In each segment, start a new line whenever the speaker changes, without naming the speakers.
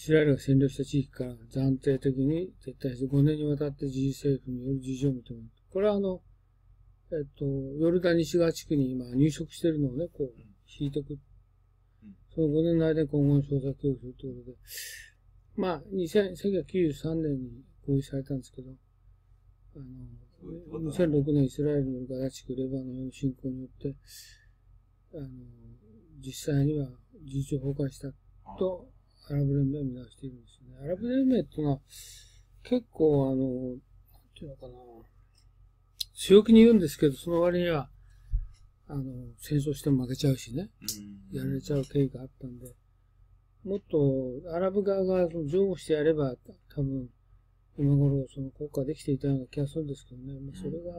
イスラエルが占領した地域から暫定的に撤退して5年にわたって自治政府による自治を認める。これはあの、えっと、ヨルダン西側地区に今入植しているのをね、こう、引いていく。その5年の間に今後の調査協議するということで、まあ、1993年に合意されたんですけど、あの、2006年イスラエルのガザ地区レバノンへの侵攻によって、あの、実際には事実上崩壊したと、アラブ連盟は見直しているんですよね。アラブ連盟っていうのは、結構あの、なんていうのかな、強気に言うんですけど、その割には、あの、戦争しても負けちゃうしね、やられちゃう経緯があったんで、もっとアラブ側が譲歩してやれば、多分、今頃その国家できていたような気がするんですけどね。まあ、それが、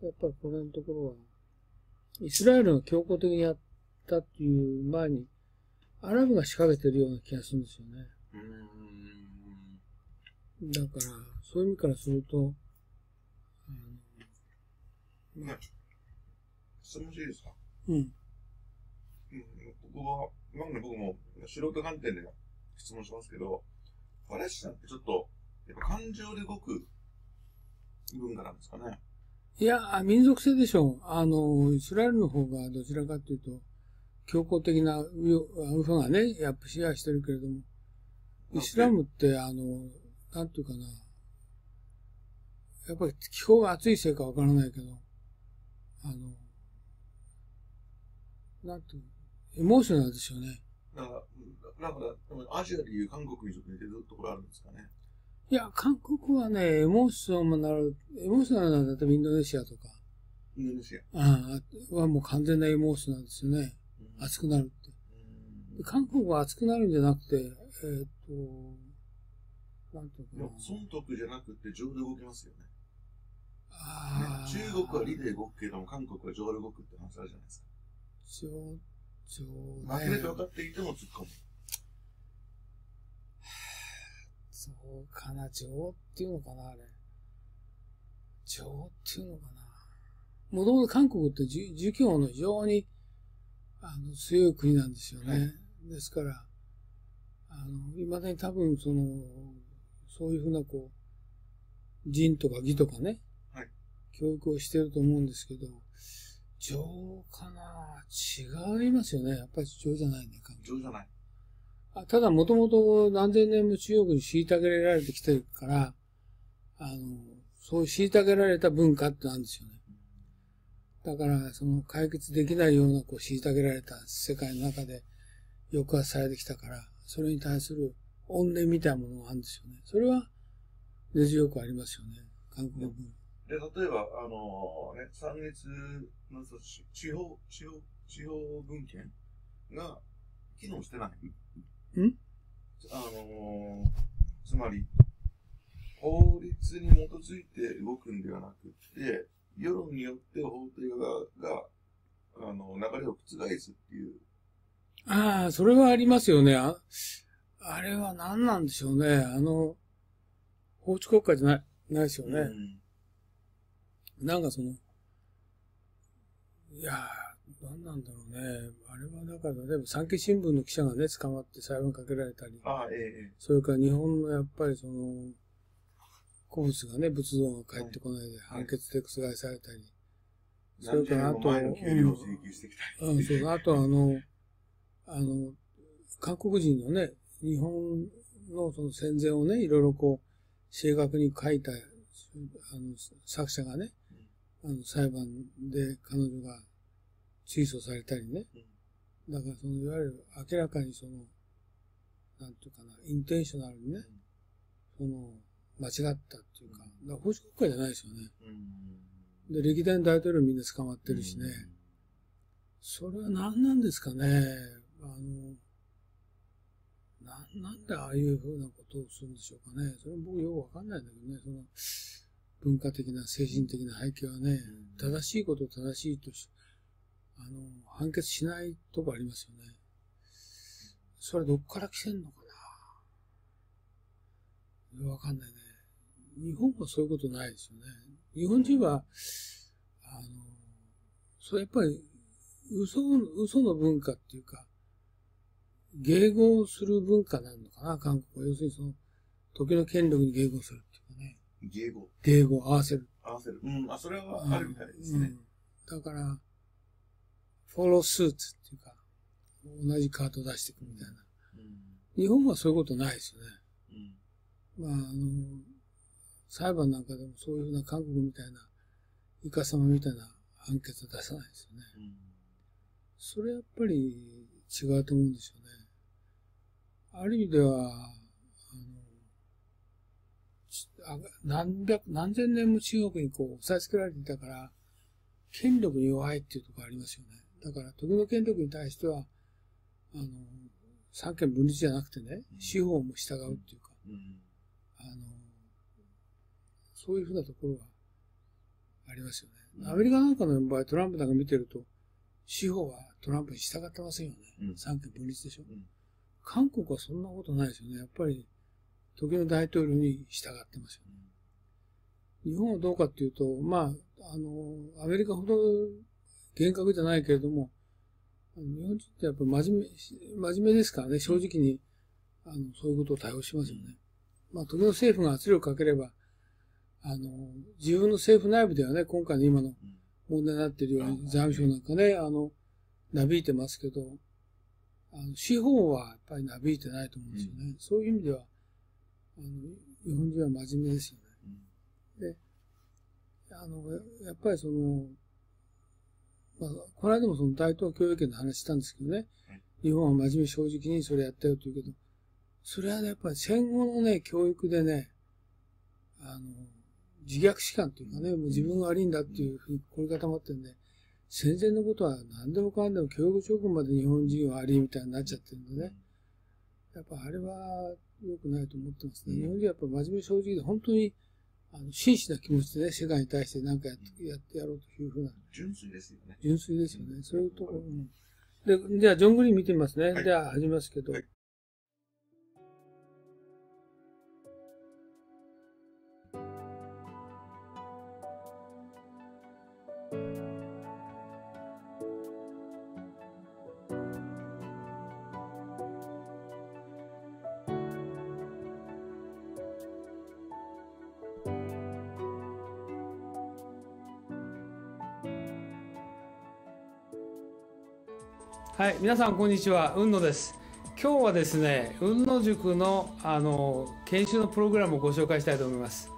やっぱりこれのところは、イスラエルが強硬的にやったっていう前に、アラブが仕掛けてるような気がするんですよね。だから、そういう意味からすると、
あの、まあ、質問していいですか？
うん。うん、
ここは、今まで僕も素人観点で質問しますけど、パレスチナってちょっと、やっぱ感情で動く文化なんですかね？
いや、民族性でしょう。あの、イスラエルの方がどちらかというと、強硬的な、右派がね、やっぱ支配してるけれども、イスラムって、あの、なんていうかな、やっぱり気候が暑いせいかわからないけど、あの、なんていうエモーショナルですよね。
だから、なんか、アジアでいう韓国にちょっと似てるところあるんですかね。
いや、韓国はね、エモーショナル、エモーショナルなんだったらインドネシアとか。
インドネシア。
ああ、はもう完全なエモーショナルですよね。うん、熱くなるって。韓国は熱くなるんじゃなくて、えっ、ー、と、なんていうかな。
損得じゃなくて情で動きますよね。ああ、ね、中国は理で動くけども、韓国は情で動くって話あるじゃないですか。
情、情、
ね。負けると分かっていても突っ込む。
そうかな、情っていうのかな、あれ。情っていうのかな。もともと韓国って儒教の非常にあの強い国なんですよね。はい、ですから、あの、未だに多分その、そういうふうなこう、人とか義とかね、
はい、
教育をしてると思うんですけど、情かな違いますよね。やっぱり情じゃないね、
情じゃない。
ただ、もともと何千年も中国に虐げられてきてるから、あの、そう虐げられた文化ってなんですよね。だから、その解決できないような、こう、虐げられた世界の中で抑圧されてきたから、それに対する怨念みたいなものがあるんですよね。それは根強くありますよね。韓国文
で、例えば、あのー、ね、三月の地方、地方、地方文献が機能してない。
ん？
あのー、つまり、法律に基づいて動くんではなくて、世論によって法廷が、が、あの、流れを覆すっていう。
ああ、それはありますよね。ああれは何なんでしょうね。あの、法治国家じゃない、ないですよね。うん、なんかその、いや何なんだろうね。あれはだから、例えば産経新聞の記者がね、捕まって裁判かけられたり。
ああ、ええ。
それから日本のやっぱりその、古物がね、仏像が帰ってこないで、判決で覆されたり。
それからあと、うん、
うん、そう、あとあの、あの、韓国人のね、日本のその戦前をね、いろいろこう、正確に書いた、あの、作者がね、あの、裁判で彼女が追訴されたりね。だからその、いわゆる明らかにその、なんていうかな、インテンショナルにね、その、間違ったっていうか、法治国家じゃないですよね。で、歴代の大統領みんな捕まってるしね。それは何なんですかね。あの、な、なんでああいうふうなことをするんでしょうかね。それも僕よくわかんないんだけどね。その、文化的な、精神的な背景はね、正しいことを正しいとし、あの、判決しないとこありますよね。それどっから来てんのかなわかんないね。日本はそういうことないですよね。日本人は、あの、それやっぱり、嘘、嘘の文化っていうか、迎合する文化なのかな、韓国は。要するにその、時の権力に迎合するっていうかね。
迎合。
迎合、合わせる。
合わせる。うん。あ、それはあるみたいですね。
うんだから、フォロースーツっていうか、同じカード出していくみたいな。
うん。
日本はそういうことないですよね。
うん。
まあ、あの、裁判なんかでもそういうふうな韓国みたいな、イカ様みたいな判決は出さないですよね。
うん。
それやっぱり違うと思うんですよね。ある意味では、あの、あ何百、何千年も中国にこう押さえつけられていたから、権力に弱いっていうところありますよね。だから、時の権力に対しては、あの、三権分立じゃなくてね、司法も従うっていうか、
うん。
あの、そういうふうなところはありますよ
うん
ね。アメリカなんかの場合、トランプなんか見てると、司法はトランプに従ってませんよね。
うん
三権分立でしょ。
うん
韓国はそんなことないですよね。やっぱり、時の大統領に従ってますよね。日本はどうかっていうと、まあ、あの、アメリカほど厳格じゃないけれども、日本人ってやっぱ真面目、真面目ですからね、正直に、あの、そういうことを対応しますよね。まあ、時の政府が圧力をかければ、あの、自分の政府内部ではね、今回の今の
うん。
問題になっているように、財務省なんかね、あの、なびいてますけど、あの、司法はやっぱりなびいてないと思うんですよね。そういう意味では、あの、日本人は真面目ですよね。あの、やっぱりその、まあ、この間もその大東教育権の話したんですけどね
はい、
日本は真面目正直にそれやったよと言うけど、それはね、やっぱり戦後のね、教育でね、あの、自虐史観というかね、もう自分が悪いんだっていうふうに凝り固まってるんで、戦前のことは何でもかんでも教育直後まで日本人は悪いみたいになっちゃってるんでね、やっぱあれは良くないと思ってますね。
うん
日本人はやっぱ真面目正直で本当にあの真摯な気持ちでね、世界に対して何かやってやってやろうというふうな
純粋ですよね。
純粋ですよね。そういうところも。で、じゃあ、ジョン・グリーン見てみますね。
はい
じゃあ、始めますけど。
はい
はい、皆さんこんにちは、雲野です。今日はですね、雲野塾のあの研修のプログラムをご紹介したいと思います。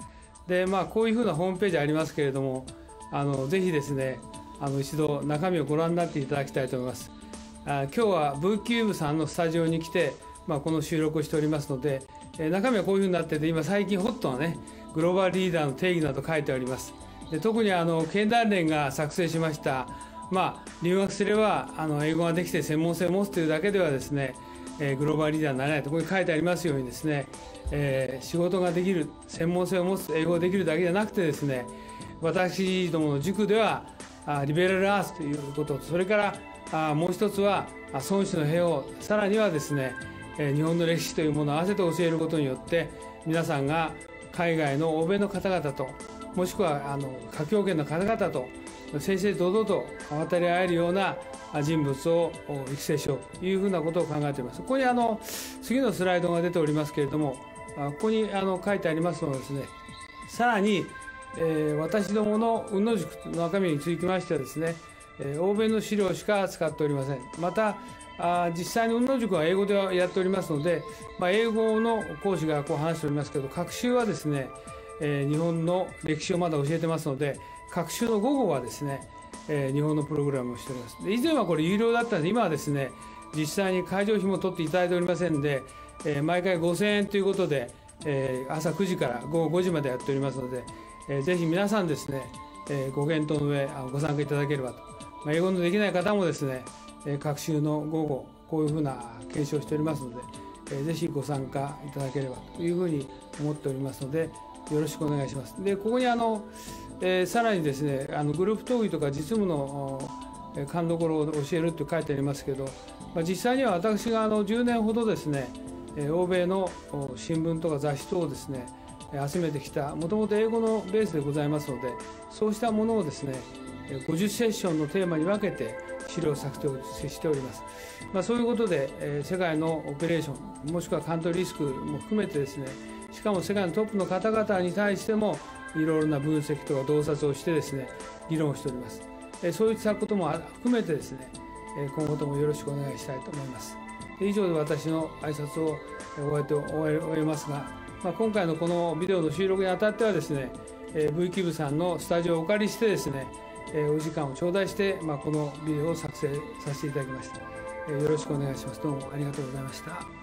で、まあこういうふうなホームページありますけれども、あのぜひですね、あの一度中身をご覧になっていただきたいと思います。あ今日はブーキューブさんのスタジオに来て、まあこの収録をしておりますので、えー中身はこういうふうになってて、今最近ホットなね、グローバルリーダーの定義など書いてあります。で特にあの経団連が作成しましたまあ、留学すればあの英語ができて専門性を持つというだけではですね、えーグローバルリーダーになれないとここに書いてありますようにですね、えー仕事ができる専門性を持つ英語ができるだけじゃなくてですね私どもの塾ではあリベラルアースということそれからあもう一つは孫子の兵をさらにはですね、えー日本の歴史というものを合わせて教えることによって皆さんが海外の欧米の方々ともしくはあの華僑圏の方々と正々堂々と渡り合えるような人物を育成しようというふうなことを考えています。ここにあの次のスライドが出ておりますけれども、ここにあの書いてありますのはですね、さらに、えー私どもの雲野塾の中身につきましてはですね、えー欧米の資料しか使っておりません。また、あ実際に雲野塾は英語ではやっておりますので、まあ、英語の講師がこう話しておりますけど、学習はですね、えー日本の歴史をまだ教えてますので、学習の午後はですね、えー日本のプログラムをしております。で以前はこれ有料だったんで、今はですね、実際に会場費も取っていただいておりませんで、えー毎回5000円ということで、えー朝9時から午後5時までやっておりますので、えーぜひ皆さんですね、えーご検討の上あご参加いただければと。まあ、英語のできない方もですね、えー学習の午後、こういうふうな検証をしておりますので、えーぜひご参加いただければというふうに思っておりますので、よろしくお願いします。で、ここにあの、えーさらにですね、あのグループ討議とか実務のえ勘どころを教えるって書いてありますけど、まあ、実際には私があの10年ほどですね、え欧米の新聞とか雑誌等をですね、え集めてきた、もともと英語のベースでございますので、そうしたものをですね、50セッションのテーマに分けて資料作成しております。まあ、そういうことで、え世界のオペレーション、もしくはカントリーリスクも含めてですね、しかも世界のトップの方々に対しても、いろいろな分析とか洞察をしてですね、議論をしております。えそういったことも含めてですね、え今後ともよろしくお願いしたいと思います。以上で私の挨拶を終えて終えますが、まあ、今回のこのビデオの収録にあたってはですね、え V キブさんのスタジオをお借りしてですね、えお時間を頂戴して、まあ、このビデオを作成させていただきました、えよろしくお願いしますどうもありがとうございました